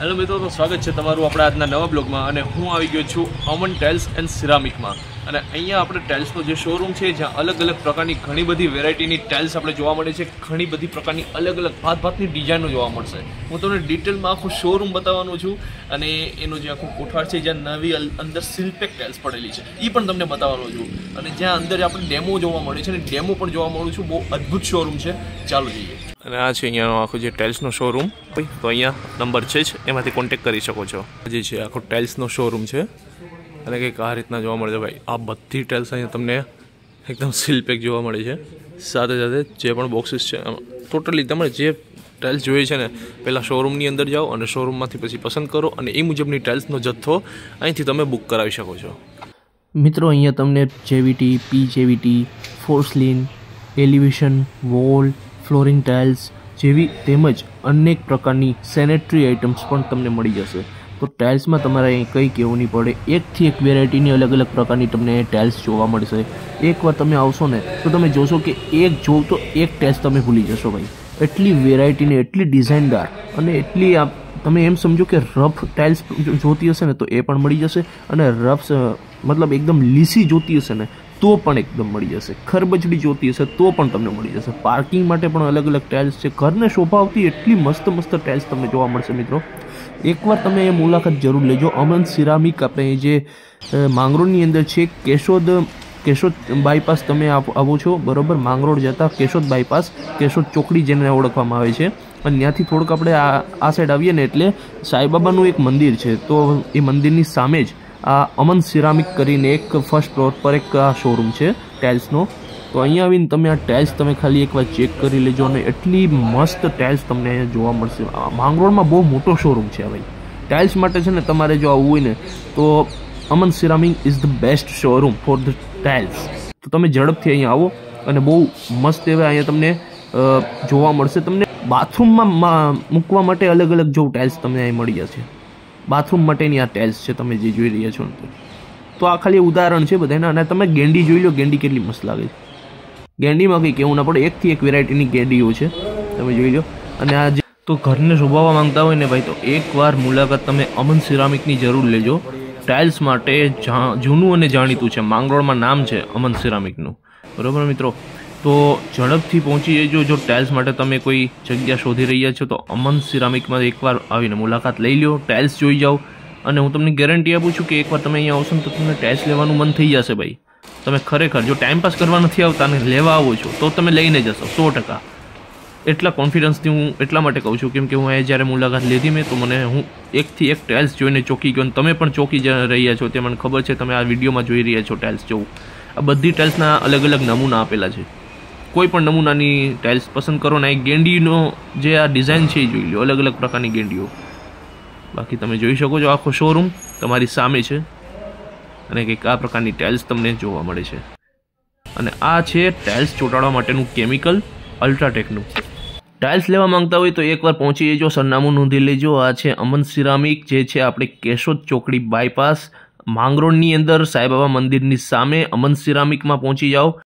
Hello મિત્રો, તો સ્વાગત છે તમારું આપણા આજના નવા બ્લોગમાં અને હું આવી ગયો છું અમન ટાઇલ્સ એન્ડ સિરામિકમાં. અને અહીંયા આપણે ટાઇલ્સનો જે શોરૂમ છે, જ્યાં અલગ અલગ પ્રકારની ઘણી બધી વેરાયટીની ટાઇલ્સ આપણે જોવા મળે છે, ઘણી બધી પ્રકારની અલગ અલગ ભાત ભાતની ડિઝાઇનો જોવા મળશે. હું તમને ડિટેલમાં આખું શોરૂમ બતાવવાનો છું અને એનો જે આખું કોઠાર છે, જ્યાં નવી અંદર સિલ્પેક ટાઇલ્સ પડેલી છે એ પણ તમને બતાવવાનો છું. અને જ્યાં અંદર આપણે ડેમો જોવા મળે છે અને ડેમો પણ જોવા મળું છું, બહુ અદ્ભુત શોરૂમ છે. ચાલો જઈએ. અને આ છે અહીંયાનો આખો જે ટાઇલ્સનો શોરૂમ તો અહીંયા નંબર છે જ, એમાંથી કોન્ટેક કરી શકો છો. જે છે, આખો ટાઇલ્સનો શોરૂમ છે. અને કંઈક આ રીતના જોવા મળે છે. ભાઈ, આ બધી ટાઇલ્સ અહીંયા તમને એકદમ સીલ પેક જોવા મળે છે. સાથે સાથે જે પણ બોક્સીસ છે ટોટલી તમે જે ટાઇલ્સ જોઈએ છે ને, પહેલાં શોરૂમની અંદર જાઓ અને શોરૂમમાંથી પછી પસંદ કરો અને એ મુજબની ટાઇલ્સનો જથ્થો અહીંથી તમે બુક કરાવી શકો છો. મિત્રો, અહીંયા તમને GVT P GVT porcelain elevation wall flooring tiles જેવી તેમજ અનેક પ્રકારની સેનેટરી આઇટમ્સ પણ તમને મળી જશે. તો ટાઇલ્સમાં તમારે અહીં કંઈ કહેવું નહીં પડે. એકથી એક વેરાયટીની અલગ અલગ પ્રકારની તમને ટાઇલ્સ જોવા મળશે. એકવાર તમે આવશો ને, તો તમે જોશો કે એક જોવ તો એક ટાઇલ્સ તમે ભૂલી જશો ભાઈ. એટલી વેરાયટીની એટલી ડિઝાઇનદાર અને એટલી આ તમે એમ સમજો કે રફ ટાઇલ્સ જોતી હશે ને તો એ પણ મળી જશે અને રફ મતલબ એકદમ લીસી જોતી હશે ને તો પણ એકદમ મળી જશે. ખરબચડી જોતી હશે તો પણ તમને મળી જશે. પાર્કિંગ માટે પણ અલગ અલગ ટાઇલ્સ છે. ઘરને શોભા એટલી મસ્ત મસ્ત ટાઇલ્સ તમને જોવા મળશે મિત્રો. એકવાર તમે એ મુલાકાત જરૂર લેજો. અમન સિરામિક આપણે જે માંગરોળની અંદર છે, કેશોદ કેશોદ બાયપાસ તમે આવો છો. બરોબર? માંગરોળ જતા કેશોદ બાયપાસ, કેશોદ ચોકડી જેને ઓળખવામાં આવે છે. અને ત્યાંથી થોડુંક આપણે આ આ સાઈડ આવીએ ને એટલે સાંઈબાબાનું એક મંદિર છે. તો એ મંદિરની સામે જ આ અમન સિરામિક કરીને એક ફર્સ્ટ ફ્લોર પર એક આ શોરૂમ છે ટાઇલ્સનો તો અહીંયા આવીને તમે આ ટાઇલ્સ તમે ખાલી એકવાર ચેક કરી લેજો અને એટલી મસ્ત ટાઇલ્સ તમને અહીંયા જોવા મળશે. માંગરોળમાં બહુ મોટો શોરૂમ છે ભાઈ. ટાઇલ્સ માટે છે ને તમારે જો આવવું હોય ને, તો Aman ceramic is the best showroom for the tiles તો તમે ઝડપથી અહીંયા આવો અને બહુ મસ્ત એવા અહીંયા તમને જોવા મળશે. તમને બાથરૂમમાં મૂકવા માટે અલગ અલગ જો ટાઇલ્સ તમને અહીં મળી જશે. બાથરૂમ માટેની આ ટાઇલ્સ છે તમે જે જોઈ રહ્યા છો તો. આ ખાલી ઉદાહરણ છે બધાના અને તમે ગેંડી જોઈ લો ગેંડી કેટલી મસ્ત લાગે છે. ગેંડીમાં કંઈ કહેવું ના પડે, એકથી એક વેરાયટીની ગેંડીઓ છે. તમે જોઈ લો. અને આ તો ઘરને શોભાવવા માંગતા હોય ને ભાઈ, તો એકવાર મુલાકાત તમે અમન સિરામિકની જરૂર લેજો. ટાઇલ્સ માટે જૂનું અને જાણીતું છે. માંગરોળમાં નામ છે અમન સિરામિકનું. બરાબર મિત્રો? તો ઝડપથી પહોંચી જજો. જો ટાઇલ્સ માટે તમે કોઈ જગ્યા શોધી રહ્યા છો, તો અમન સિરામિકમાં એકવાર આવીને મુલાકાત લઈ લો ટાઇલ્સ જોઈ જાઓ. અને હું તમને ગેરંટી આપું છું કે એકવાર તમે અહીંયા આવશો ને, તો તમને ટાઇલ્સ લેવાનું મન થઈ જશે ભાઈ. તમે ખરેખર જો ટાઈમ પાસ કરવા નથી આવતા અને લેવા આવો છો, તો તમે લઈને જશો, સો ટકા. એટલા કોન્ફિડન્સથી હું એટલા માટે કહું છું, કેમ કે હું અહીંયા જ્યારે મુલાકાત લીધી મેં, તો મને હું એકથી એક ટાઇલ્સ જોઈને ચોકી ગયો અને તમે પણ ચોકી રહ્યા છો. તે મને ખબર છે, તમે આ વિડીયોમાં જોઈ રહ્યા છો ટાઇલ્સ જોવું. આ બધી ટાઇલ્સના અલગ અલગ નમૂના આપેલા છે. કોઈ પણ નમૂનાની ટાઇલ્સ પસંદ કરો ને એ ગેંડીનો જે આ ડિઝાઇન છે એ જોઈ લો અલગ અલગ પ્રકારની ગેંડીઓ. બાકી તમે જોઈ શકો છો આખો શોરૂમ, તમારી સામે છે. અને કંઈક આ પ્રકારની ટાઇલ્સ તમને જોવા મળે છે. અને આ છે ટાઇલ્સ ચોંટાડવા માટેનું કેમિકલ અલ્ટ્રાટેકનું. ટાઇલ્સ લેવા માંગતા હોય તો એકવાર પહોંચી જજો, સરનામું નોંધી લેજો. આ છે અમન સિરામિક, જે છે આપણે કેશોદ ચોકડી બાયપાસ માંગરોળની અંદર સાંઈબાબા મંદિરની સામે અમન સિરામિકમાં પહોંચી જાઓ.